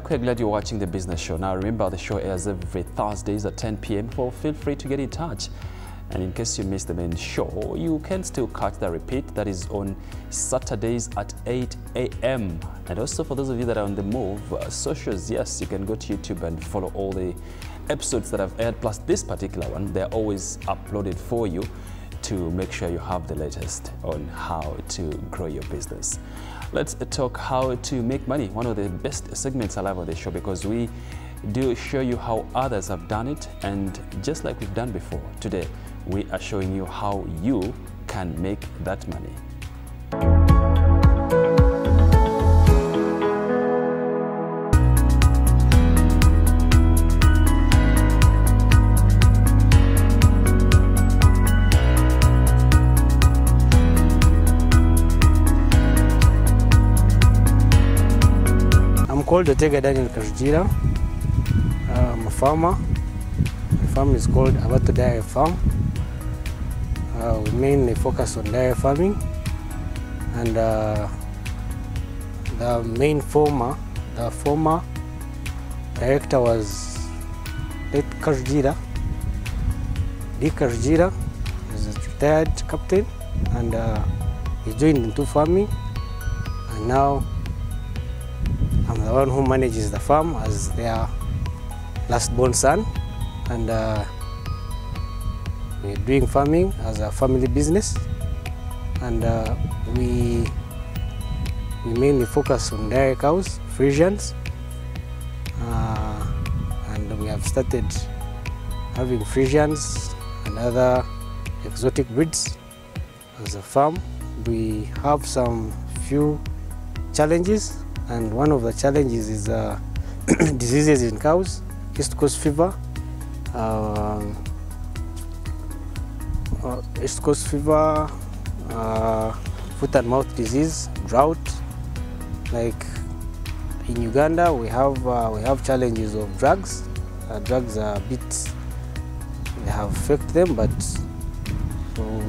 back. We're glad you're watching the Business Show. Now, remember, the show airs every Thursdays at 10 p.m. Well, feel free to get in touch. And in case you missed the main show, you can still catch the repeat that is on Saturdays at 8 a.m. And also for those of you that are on the move, uh, socials, yes, you can go to YouTube and follow all the episodes that I've aired, plus this particular one. They're always uploaded for you to make sure you have the latest on how to grow your business. Let's talk how to make money, one of the best segments I love on the show because we do show you how others have done it and just like we've done before, today we are showing you how you can make that money. Called Otega Daniel Karujira. I'm a farmer. My farm is called Abato Dairy Farm. Uh, we mainly focus on dairy farming and uh, the main former, the former director was late Karujira. D. Karujira is a retired captain and uh, he joined into farming and now I'm the one who manages the farm as their last born son. And uh, we're doing farming as a family business. And uh, we we mainly focus on dairy cows, Friesians. Uh, and we have started having Friesians and other exotic breeds as a farm. We have some few challenges and one of the challenges is uh, diseases in cows, East Coast fever, um, uh, East Coast fever, uh, foot and mouth disease, drought. Like in Uganda, we have uh, we have challenges of drugs. Uh, drugs are a bit they have affected them, but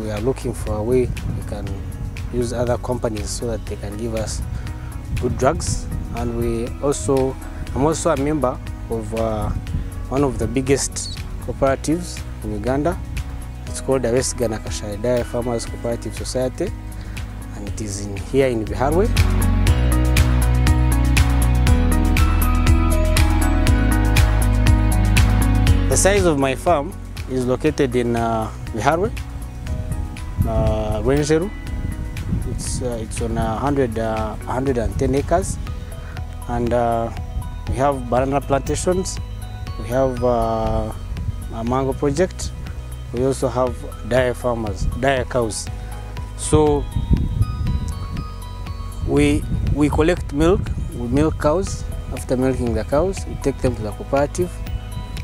we are looking for a way we can use other companies so that they can give us good drugs and we also I'm also a member of uh, one of the biggest cooperatives in Uganda it's called the West Ghana Kashari Dairy Farmers Cooperative Society and it is in here in Biharwe The size of my farm is located in uh, Biharwe, uh, Rwenjeru. It's, uh, it's on uh, 100, uh, 110 acres and uh, we have banana plantations, we have uh, a mango project, we also have dairy farmers, dairy cows. So we, we collect milk, we milk cows. After milking the cows, we take them to the cooperative.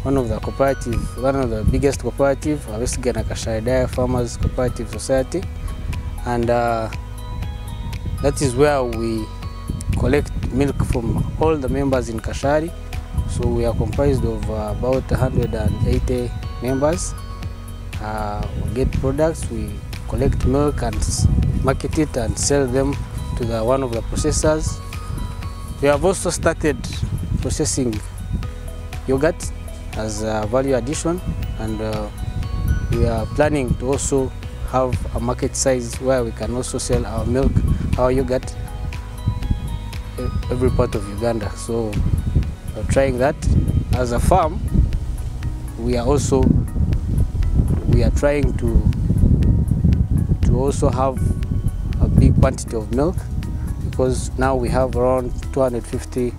One of the cooperative, one of the biggest cooperative, West Ghana Kashai Dairy Farmers Cooperative Society. And uh, that is where we collect milk from all the members in Kashari. So we are comprised of uh, about 180 members. Uh, we get products, we collect milk and market it and sell them to the one of the processors. We have also started processing yogurt as a value addition and uh, we are planning to also have a market size where we can also sell our milk, our yogurt e- every part of Uganda. So we're trying that. As a farm, we are also we are trying to to also have a big quantity of milk because now we have around 250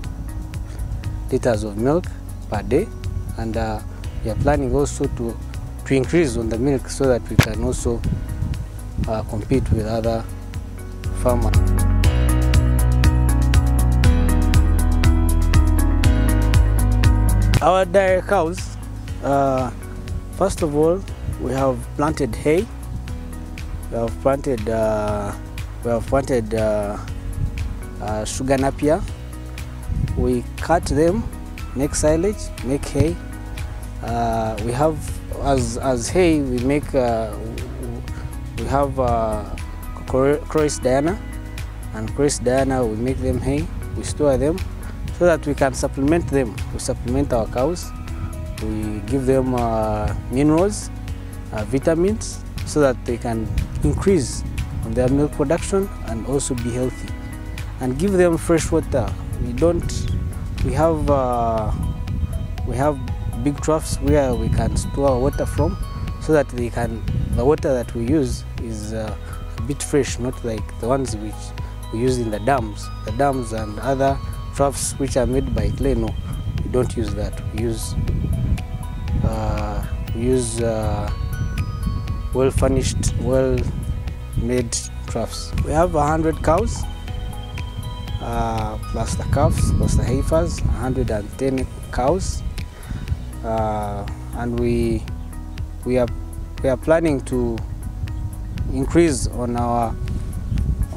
liters of milk per day and uh, we are planning also to to increase on the milk so that we can also uh, compete with other Our dairy cows, uh, first of all, we have planted hay. We have planted, uh, we have planted uh, uh, sugar napier. We cut them, make silage, make hay. Uh, we have, as, as hay, we make, uh, we have Chloris gayana, and Chloris gayana, we make them hay, we store them so that we can supplement them. We supplement our cows. We give them uh, minerals, uh, vitamins, so that they can increase on their milk production and also be healthy. And give them fresh water. We don't. We have uh, we have big troughs where we can store water from, so that they can. The water that we use is uh, bit fresh, not like the ones which we use in the dams. The dams and other troughs which are made by clay, no, we don't use that. We use uh, we use uh, well furnished, well made troughs. We have hundred cows, uh, plus the calves, plus the heifers, 110 cows, uh, and we we are we are planning to increase on our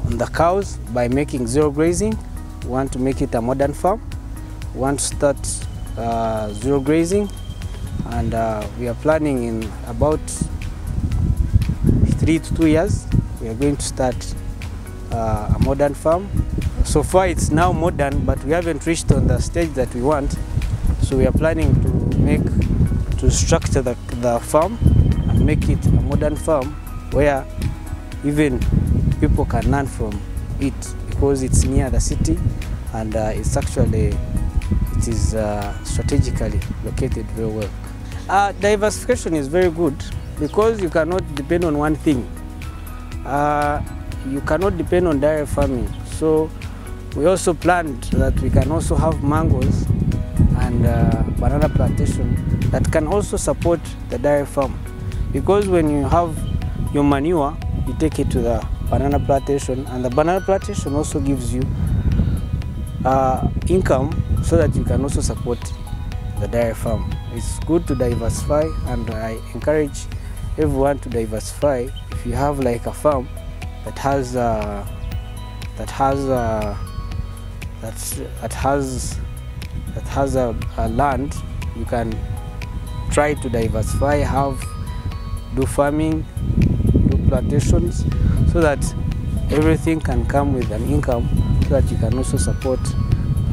on the cows by making zero grazing. We want to make it a modern farm. We want to start uh, zero grazing, and uh, we are planning in about three to two years. We are going to start uh, a modern farm. So far, it's now modern, but we haven't reached on the stage that we want. So we are planning to make to structure the, the farm and make it a modern farm where even people can learn from it because it's near the city and uh, it's actually it is uh, strategically located very well. Uh, diversification is very good because you cannot depend on one thing. Uh, you cannot depend on dairy farming. So we also planned that we can also have mangoes and uh, banana plantation that can also support the dairy farm. Because when you have your manure, you take it to the banana plantation and the banana plantation also gives you uh, income so that you can also support the dairy farm. It's good to diversify and I encourage everyone to diversify. If you have like a farm that has uh, that has uh, that that has that has a, a land, you can try to diversify, have do farming, plantations, so that everything can come with an income, so that you can also support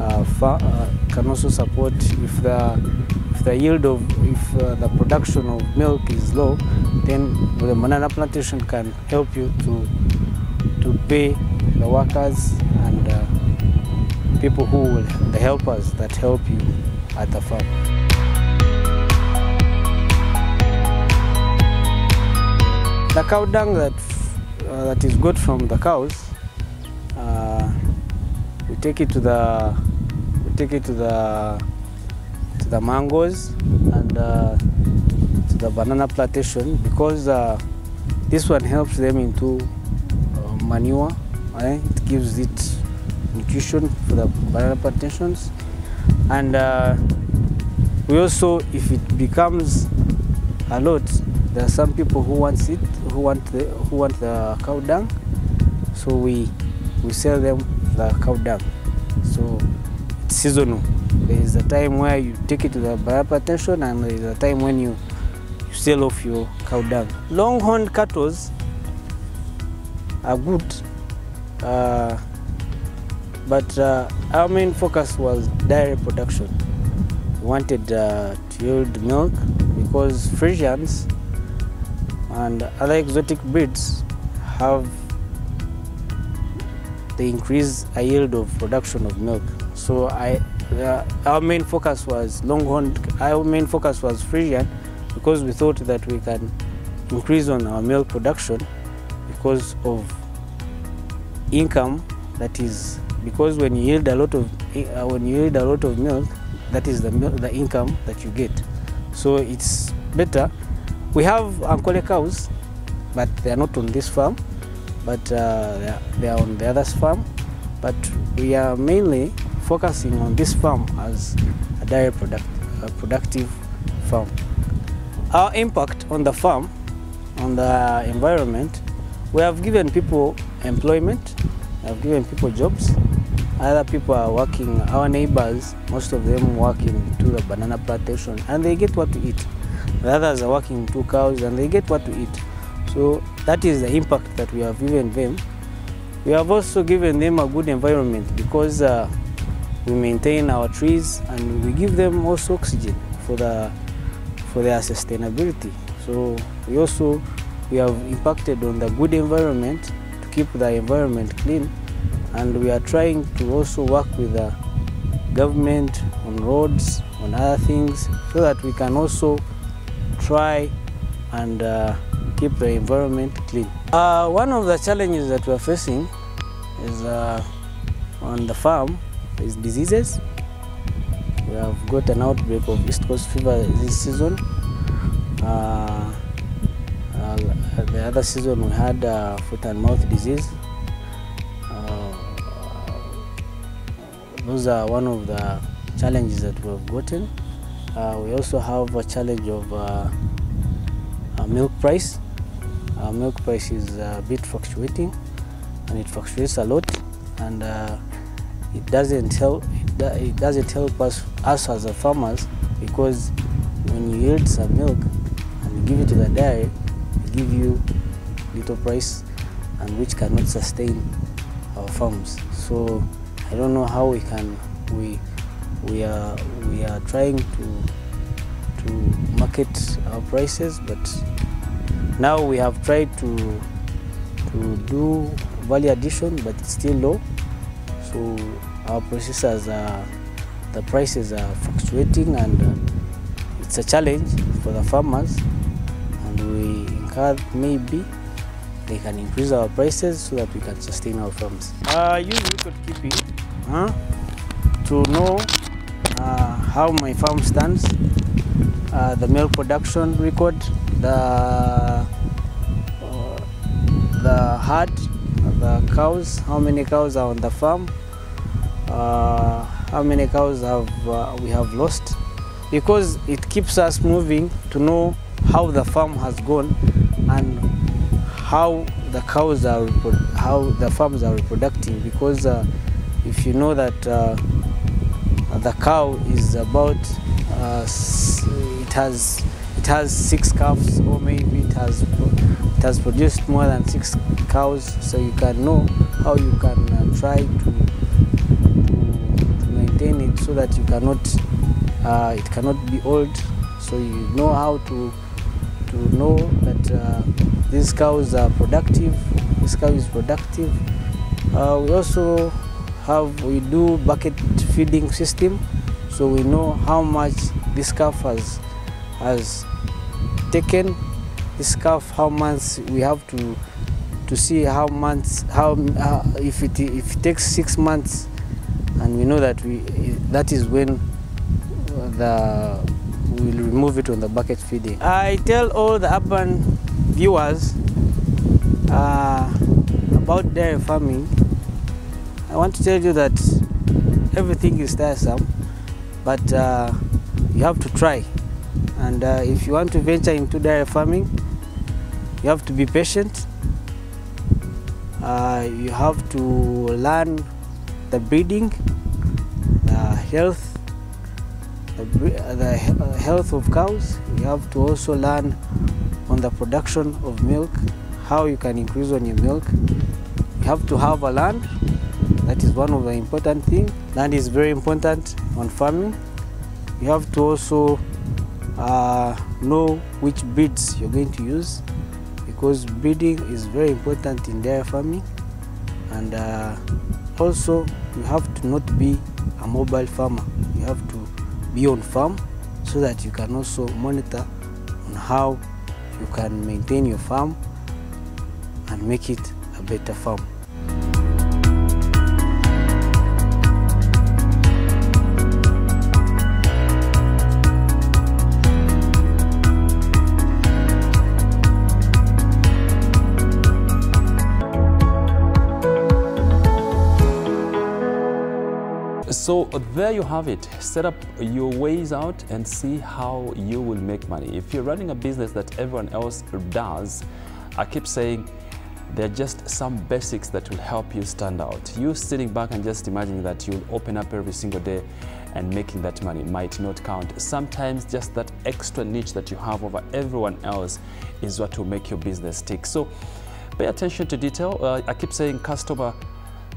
uh, uh, can also support if the if the yield of if uh, the production of milk is low, then the banana plantation can help you to to pay the workers and uh, people who will the helpers that help you at the farm. The cow dung that uh, that is good from the cows, uh, we take it to the we take it to the to the mangoes and uh, to the banana plantation because uh, this one helps them into uh, manure. eh? It gives it nutrition for the banana plantations, and uh, we also, if it becomes a lot, there are some people who want it, who want the who want the cow dung, so we we sell them the cow dung. So it's seasonal. There is a time where you take it to the plantation, and there is a time when you, you sell off your cow dung. Longhorn cattle are good, uh, but uh, our main focus was dairy production. We wanted uh, to yield milk because Friesians and other exotic breeds have they increase a yield of production of milk. So I, uh, our main focus was Longhorn. Our main focus was Friesian because we thought that we can increase on our milk production because of income that is because when you yield a lot of uh, when you yield a lot of milk that is the the income that you get so it's better we have ankole cows but they are not on this farm but uh, they, are, they are on the other farm. But we are mainly focusing on this farm as a dairy product, a productive farm. Our impact on the farm on the environment we have given people employment we have given people jobs. Other people are working our neighbors most of them work into the banana plantation and they get what to eat the others are working two cows and they get what to eat. So that is the impact that we have given them. We have also given them a good environment because uh, we maintain our trees and we give them also oxygen for the for their sustainability. So we also we have impacted on the good environment to keep the environment clean. And we are trying to also work with the government on roads, on other things so that we can also try and uh, keep the environment clean. Uh, one of the challenges that we are facing is uh, on the farm is diseases. We have got an outbreak of East Coast fever this season. Uh, uh, the other season we had uh, foot and mouth disease. Those are one of the challenges that we have gotten. Uh, we also have a challenge of uh, uh, milk price. Uh, milk price is a bit fluctuating and it fluctuates a lot and it doesn't help it doesn't help us us as a farmers because when you yield some milk and you give it to the dairy they give you little price and which cannot sustain our farms so i don't know how we can we we are we are trying to to market our prices but now we have tried to to do value addition but it's still low. So our processors are the prices are fluctuating and uh, it's a challenge for the farmers. And we encourage maybe they can increase our prices so that we can sustain our farms. Uh, use record keeping huh, to know how my farm stands, uh, the milk production record, the uh, the herd, the cows, how many cows are on the farm, uh, how many cows have uh, we have lost, because it keeps us moving to know how the farm has gone and how the cows are how the farms are reproducing. Because uh, if you know that uh, the cow is about uh, it has it has six calves or maybe it has it has produced more than six cows so you can know how you can uh, try to, to maintain it so that you cannot uh, it cannot be old. So you know how to to know that uh, these cows are productive this cow is productive. Uh, we also have we do bucket feeding system so we know how much this calf has has taken this calf how months we have to to see how months how uh, if it if it takes six months. And we know that we that is when the we'll remove it on the bucket feeding. I tell all the urban viewers uh, about dairy farming I want to tell you that everything is tiresome, but uh, you have to try. And uh, if you want to venture into dairy farming, you have to be patient. Uh, you have to learn the breeding, the health, the, the health of cows. You have to also learn on the production of milk, how you can increase on your milk. You have to have a land that is one of the important things. Land is very important on farming. You have to also uh, know which breeds you're going to use because breeding is very important in dairy farming. And uh, also, you have to not be a mobile farmer. You have to be on farm so that you can also monitor on how you can maintain your farm and make it a better farm. So there you have it. Set up your ways out and see how you will make money. If you're running a business that everyone else does, I keep saying there are just some basics that will help you stand out. You sitting back and just imagining that you'll open up every single day and making that money might not count. Sometimes just that extra niche that you have over everyone else is what will make your business tick. So pay attention to detail. Uh, I keep saying customer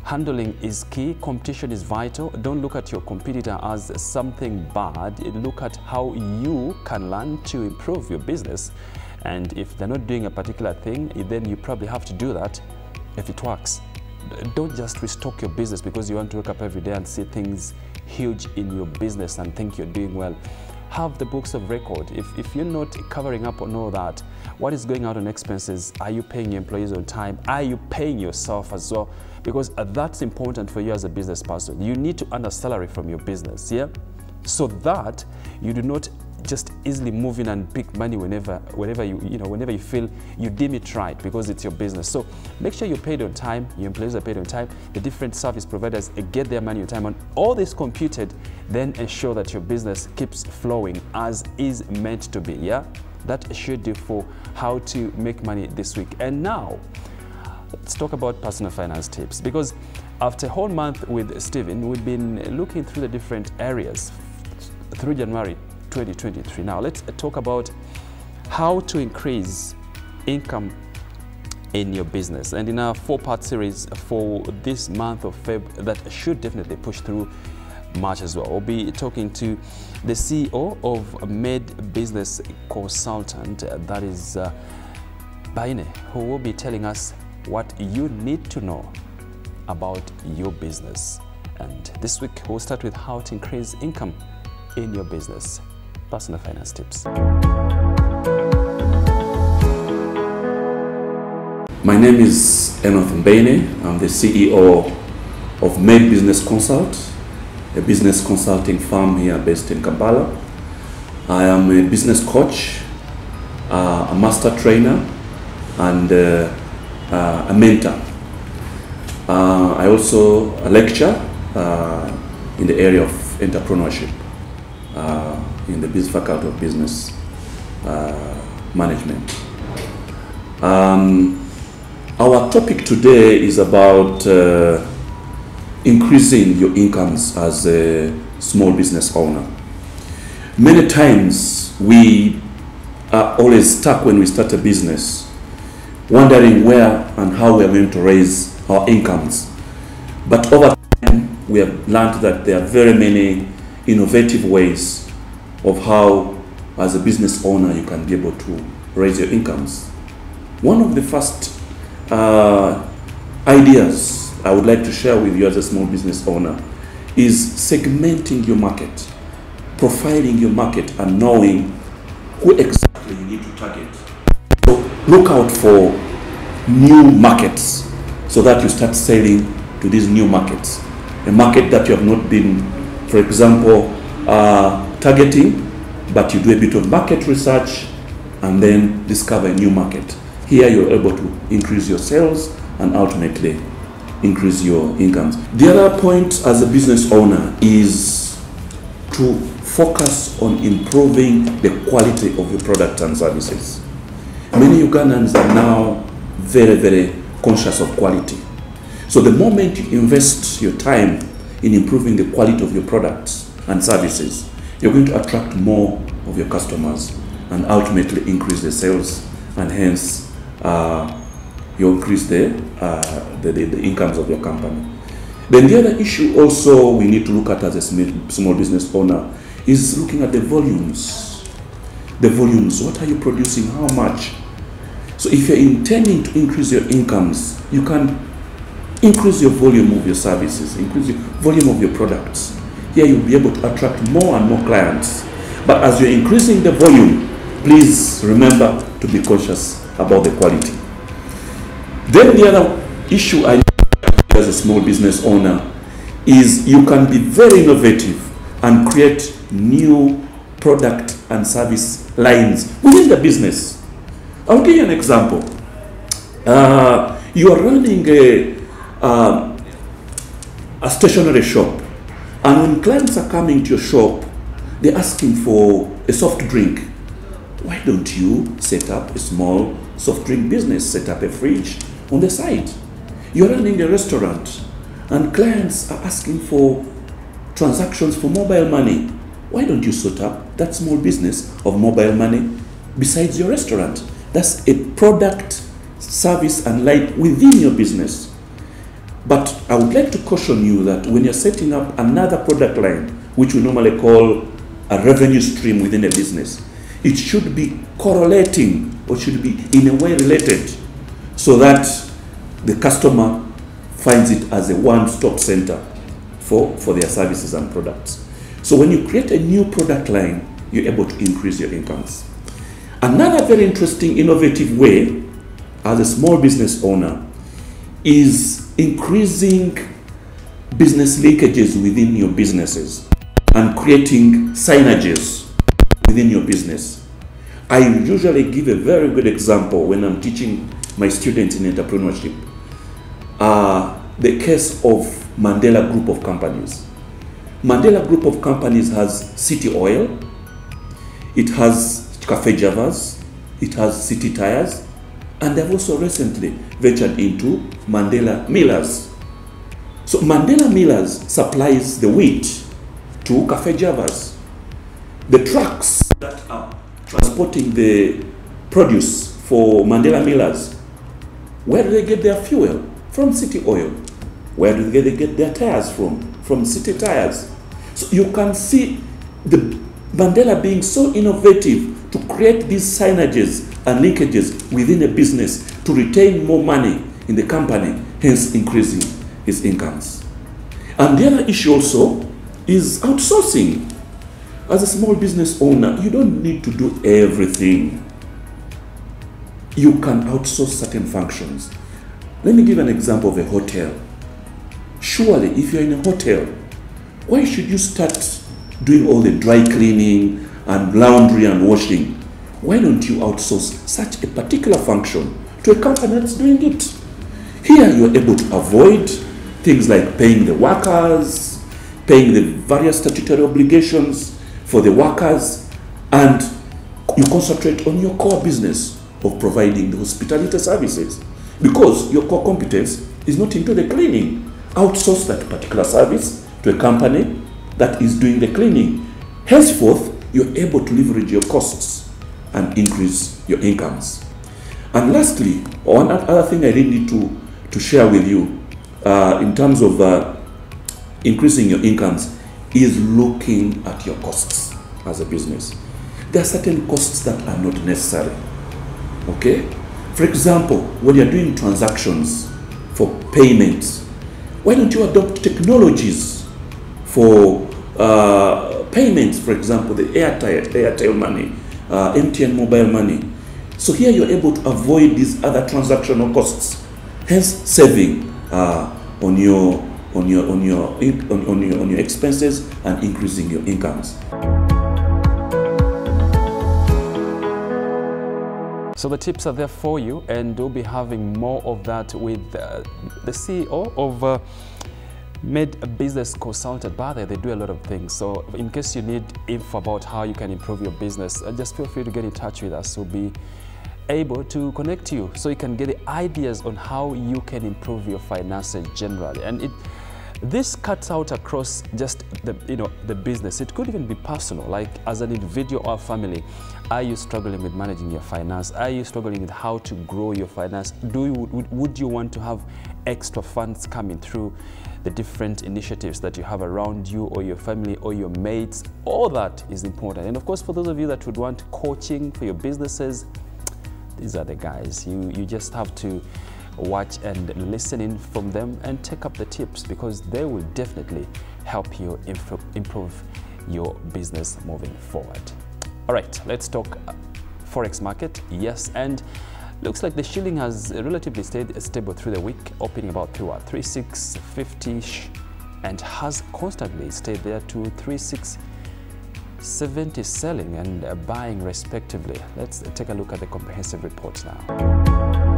Handling is key. Competition is vital. Don't look at your competitor as something bad. Look at how you can learn to improve your business. And if they're not doing a particular thing, then you probably have to do that if it works. Don't just restock your business because you want to wake up every day and see things huge in your business and think you're doing well have the books of record. If, if you're not covering up on all that, what is going out on expenses? Are you paying your employees on time? Are you paying yourself as well? Because uh, that's important for you as a business person. You need to earn a salary from your business, yeah? So that you do not just easily move in and pick money whenever, whenever you, you know, whenever you feel you deem it right because it's your business. So make sure you're paid on time, your employees are paid on time, the different service providers get their money on time, and all this computed, then ensure that your business keeps flowing as is meant to be. Yeah, that should do for how to make money this week. And now, let's talk about personal finance tips because after a whole month with Stephen, we've been looking through the different areas through January 2023. Now let's talk about how to increase income in your business. And in our four-part series for this month of Feb, that should definitely push through March as well. We'll be talking to the CEO of Med Business Consultant, that is uh, Baine, who will be telling us what you need to know about your business. And this week, we'll start with how to increase income in your business personal finance tips. My name is Enoch Mbene. I'm the CEO of Med Business Consult, a business consulting firm here based in Kampala. I am a business coach, uh, a master trainer, and uh, a mentor. Uh, I also lecture uh, in the area of entrepreneurship. Uh, in the business faculty of business uh, management. Um, our topic today is about uh, increasing your incomes as a small business owner. Many times we are always stuck when we start a business, wondering where and how we are going to raise our incomes. But over time, we have learned that there are very many innovative ways of how, as a business owner, you can be able to raise your incomes. One of the first uh, ideas I would like to share with you as a small business owner is segmenting your market, profiling your market, and knowing who exactly you need to target. So look out for new markets so that you start selling to these new markets. A market that you have not been, for example, uh, targeting, but you do a bit of market research and then discover a new market. Here you're able to increase your sales and ultimately increase your incomes. The other point as a business owner is to focus on improving the quality of your product and services. Many Ugandans are now very, very conscious of quality. So the moment you invest your time in improving the quality of your products and services, you're going to attract more of your customers and ultimately increase the sales and hence uh, you increase the, uh, the, the, the, incomes of your company. Then the other issue also we need to look at as a small business owner is looking at the volumes. The volumes, what are you producing, how much? So if you're intending to increase your incomes, you can increase your volume of your services, increase the volume of your products here you'll be able to attract more and more clients. But as you're increasing the volume, please remember to be conscious about the quality. Then the other issue I as a small business owner is you can be very innovative and create new product and service lines within the business. I'll give you an example. Uh, you are running a, uh, a stationery shop and when clients are coming to your shop, they're asking for a soft drink. Why don't you set up a small soft drink business, set up a fridge on the side? You're running a restaurant and clients are asking for transactions for mobile money. Why don't you set up that small business of mobile money besides your restaurant? That's a product, service, and light within your business. But I would like to caution you that when you're setting up another product line, which we normally call a revenue stream within a business, it should be correlating or should be in a way related so that the customer finds it as a one-stop center for, for their services and products. So when you create a new product line, you're able to increase your incomes. Another very interesting, innovative way as a small business owner is increasing business linkages within your businesses and creating synergies within your business. I usually give a very good example when I'm teaching my students in entrepreneurship. Uh, the case of Mandela Group of Companies. Mandela Group of Companies has City Oil, it has Cafe Javas, it has City Tires, and they've also recently ventured into Mandela Millers. So Mandela Millers supplies the wheat to Cafe Javas. The trucks that are transporting the produce for Mandela Millers, where do they get their fuel? From City Oil. Where do they get their tires from? From City Tires. So you can see the Mandela being so innovative create these synergies and linkages within a business to retain more money in the company, hence increasing his incomes. And the other issue also is outsourcing. As a small business owner, you don't need to do everything. You can outsource certain functions. Let me give an example of a hotel. Surely, if you're in a hotel, why should you start doing all the dry cleaning and laundry and washing? Why don't you outsource such a particular function to a company that's doing it? Here, you're able to avoid things like paying the workers, paying the various statutory obligations for the workers, and you concentrate on your core business of providing the hospitality services because your core competence is not into the cleaning. Outsource that particular service to a company that is doing the cleaning. Henceforth, you're able to leverage your costs and increase your incomes. And lastly, one other thing I really need to, to share with you uh, in terms of uh, increasing your incomes is looking at your costs as a business. There are certain costs that are not necessary. Okay? For example, when you're doing transactions for payments, why don't you adopt technologies for uh, payments, for example, the Airtel, Airtel money, uh, MTN mobile money. So here you're able to avoid these other transactional costs, hence saving uh, on your on your on your on, on your on your expenses and increasing your incomes. So the tips are there for you, and we'll be having more of that with uh, the CEO of uh, Made a Business Consultant. Way, they do a lot of things. So in case you need info about how you can improve your business, uh, just feel free to get in touch with us. We'll be able to connect you so you can get the ideas on how you can improve your finances generally. And it this cuts out across just the you know the business. It could even be personal, like as an individual or family. Are you struggling with managing your finance? Are you struggling with how to grow your finance? Do you would you want to have extra funds coming through the different initiatives that you have around you or your family or your mates? All that is important. And of course, for those of you that would want coaching for your businesses, these are the guys. You you just have to watch and listen in from them and take up the tips because they will definitely help you improve your business moving forward. All right, let's talk uh, forex market. Yes, and looks like the shilling has relatively stayed stable through the week, opening about through what 3650 and has constantly stayed there to 3670 selling and buying respectively. Let's take a look at the comprehensive report now.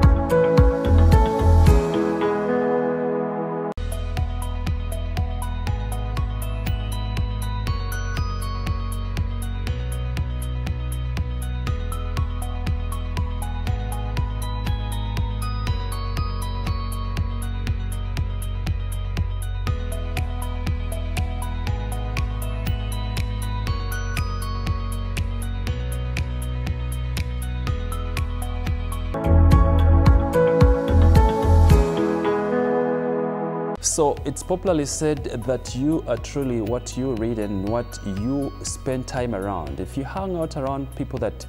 So it's popularly said that you are truly what you read and what you spend time around. If you hang out around people that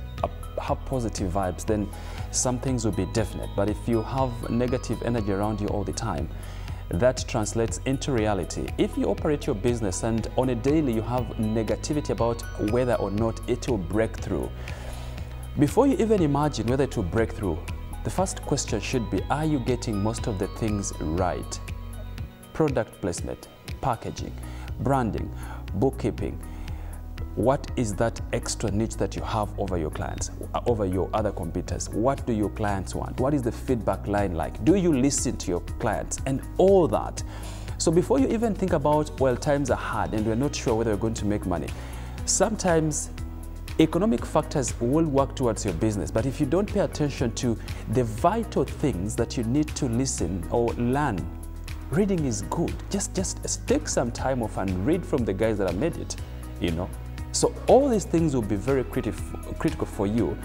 have positive vibes, then some things will be definite. But if you have negative energy around you all the time, that translates into reality. If you operate your business and on a daily you have negativity about whether or not it will break through, before you even imagine whether it will break through, the first question should be, are you getting most of the things right? Product placement, packaging, branding, bookkeeping, what is that extra niche that you have over your clients, uh, over your other competitors? What do your clients want? What is the feedback line like? Do you listen to your clients? And all that. So before you even think about, well, times are hard and we're not sure whether we're going to make money, sometimes economic factors will work towards your business. But if you don't pay attention to the vital things that you need to listen or learn, reading is good. Just, just take some time off and read from the guys that have made it, you know. So all these things will be very criti critical for you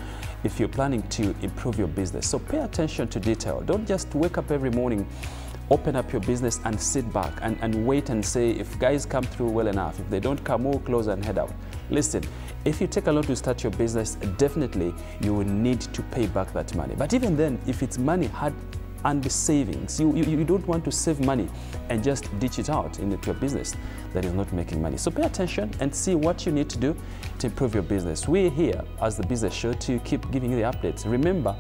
if you're planning to improve your business. So pay attention to detail. Don't just wake up every morning, open up your business and sit back and, and wait and say if guys come through well enough. If they don't come, we'll close and head out. Listen, if you take a loan to start your business, definitely you will need to pay back that money. But even then, if it's money hard and the savings. You, you, you don't want to save money and just ditch it out into your business that is not making money. So pay attention and see what you need to do to improve your business. We're here as the Business Show to keep giving you the updates. Remember,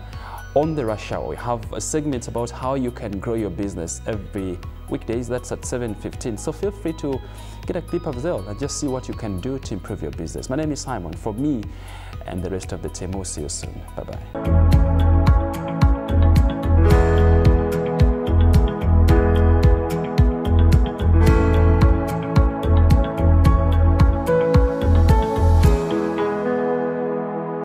on the rush hour, we have a segment about how you can grow your business every weekdays. That's at 7.15. So feel free to get a clip of there and just see what you can do to improve your business. My name is Simon. For me and the rest of the team, we'll see you soon. Bye-bye.